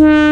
Mm-hmm.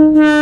Mm-hmm.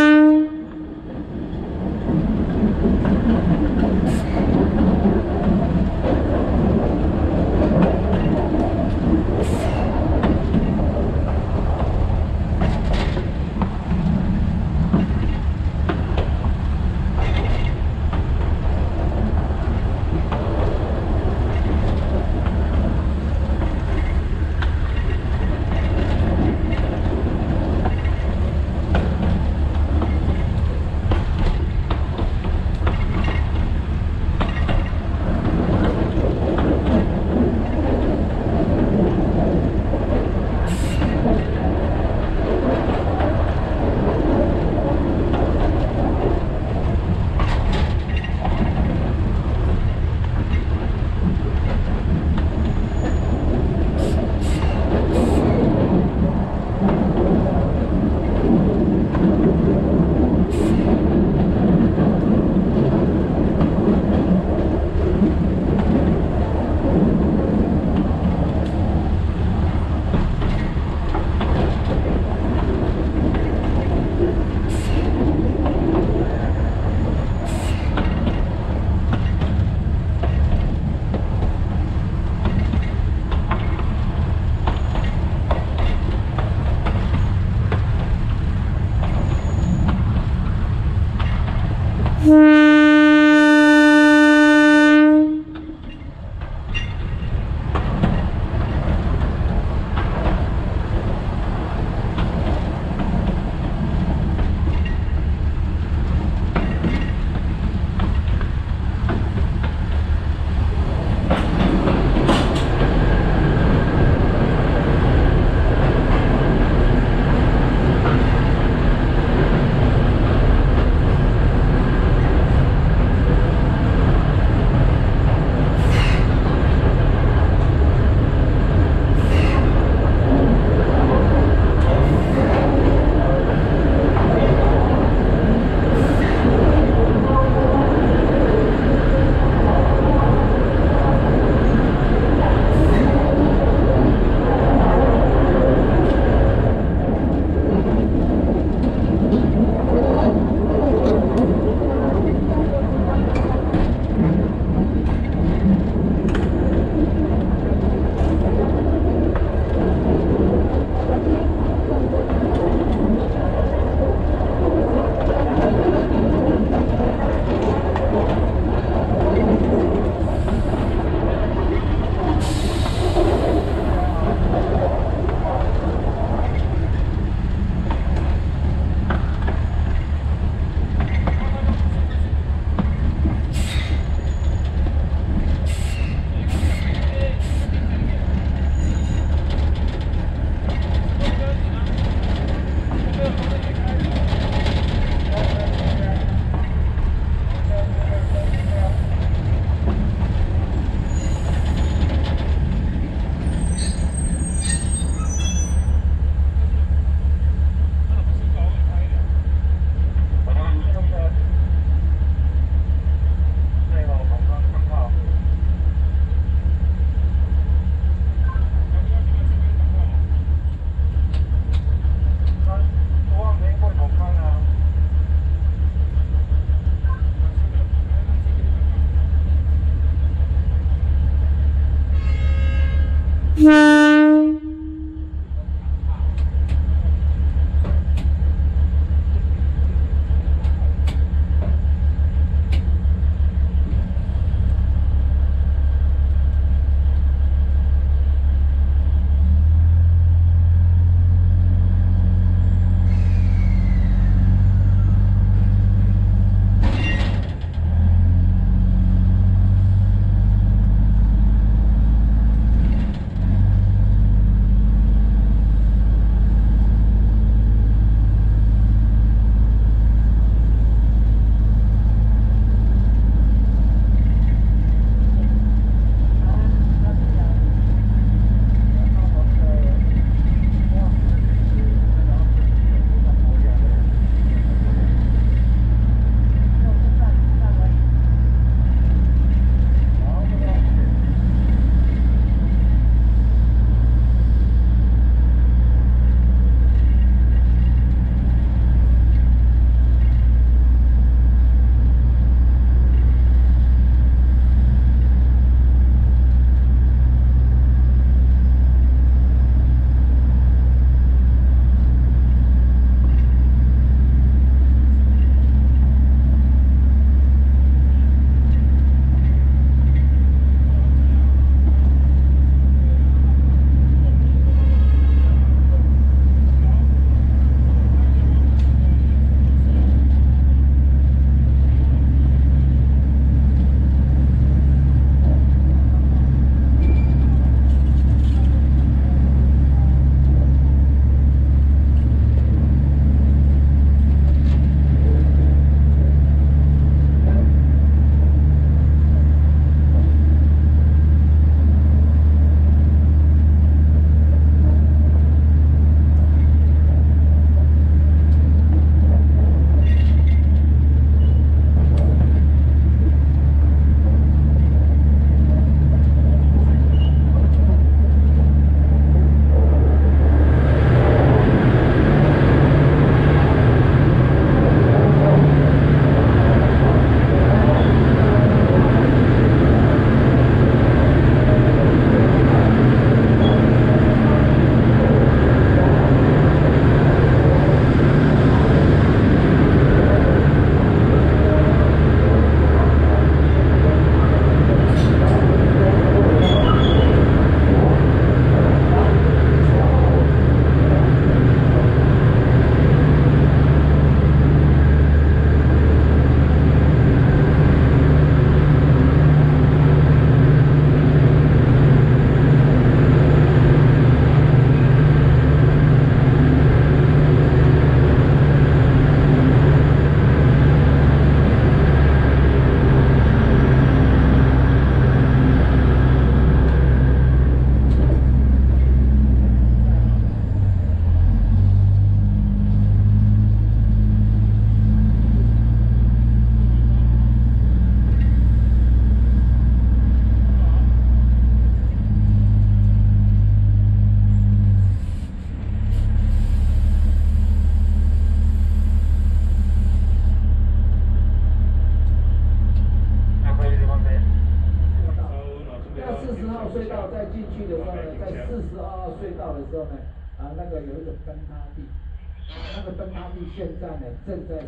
现在呢正在正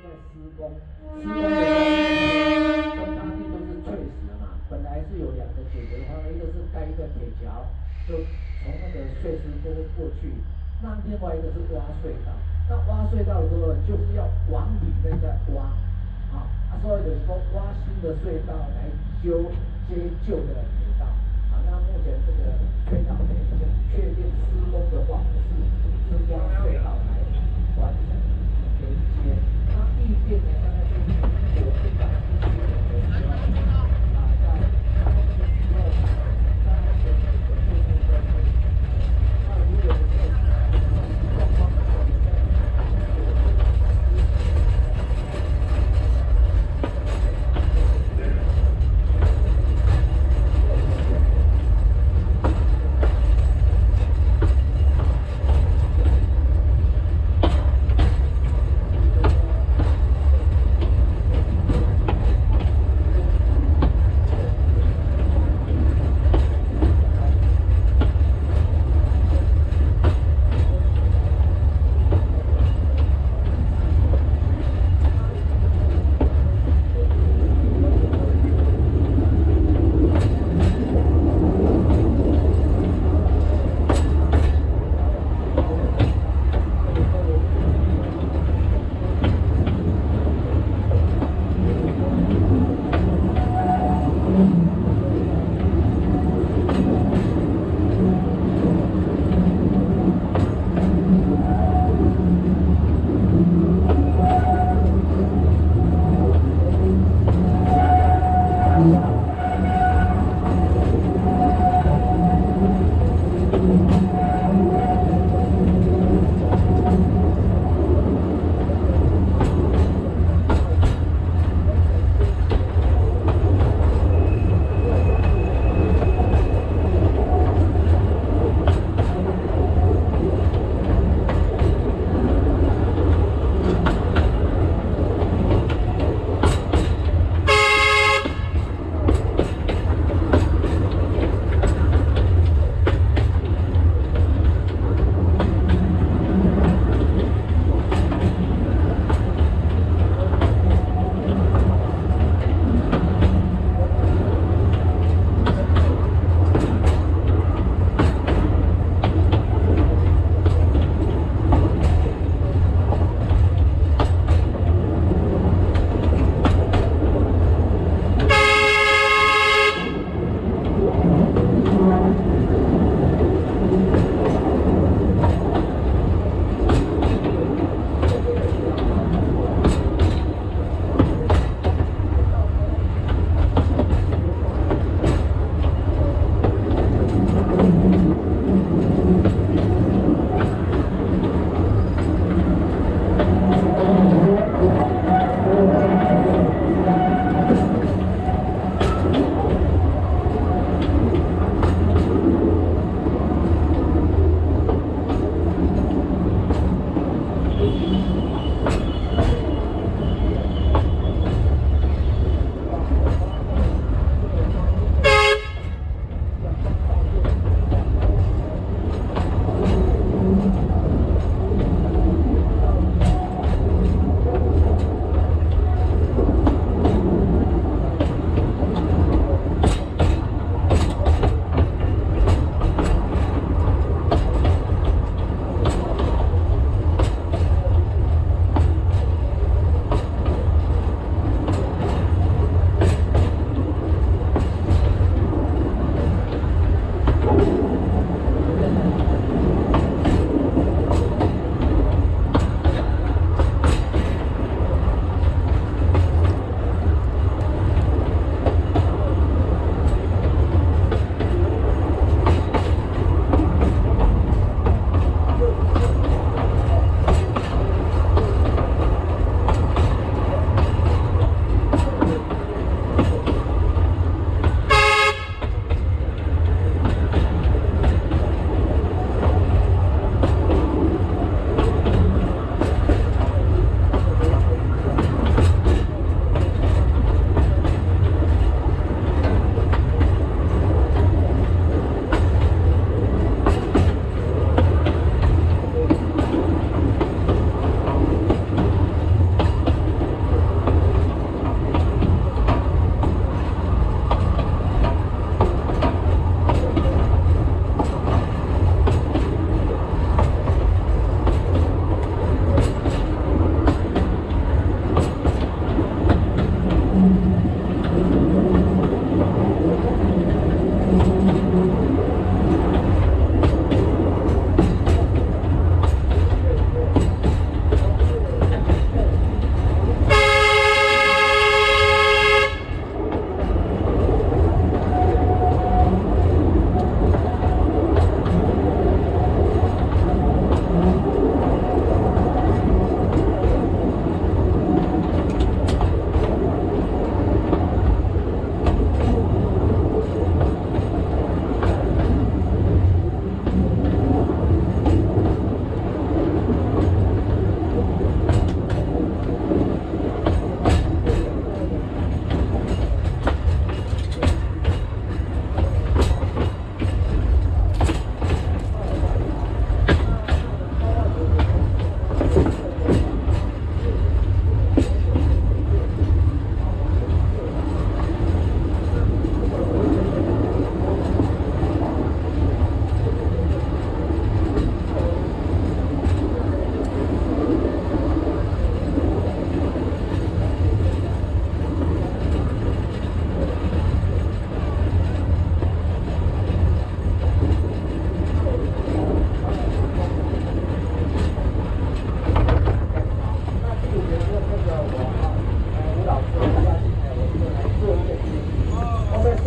在施工，施工的当当地都是脆死的嘛，本来是有两个解决的方案，一个是盖一个铁桥，就从那个碎石坡过去，那另外一个是挖隧道，那挖隧道的时候呢，就是要往里面再挖，啊，所以的是说挖新的隧道来修接旧的隧道，啊，那目前这个隧道呢已经确定施工的话是。就是要睡好才完成。然后一遍呢，大概就。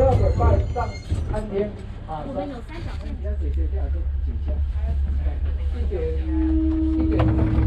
二点半上餐厅。啊，我们有三小时。你这样就请假。四点，一点。